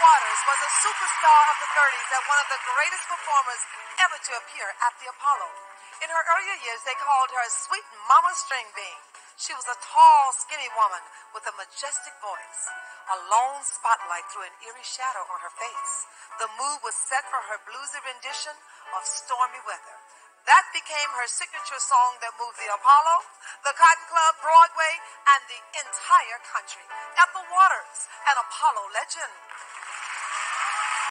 Waters was a superstar of the 30s and one of the greatest performers ever to appear at the Apollo. In her earlier years, they called her Sweet Mama String Bean. She was a tall, skinny woman with a majestic voice. A lone spotlight threw an eerie shadow on her face. The mood was set for her bluesy rendition of Stormy Weather. That became her signature song that moved the Apollo, the Cotton Club, Broadway, and the entire country. Ethel Waters, an Apollo legend.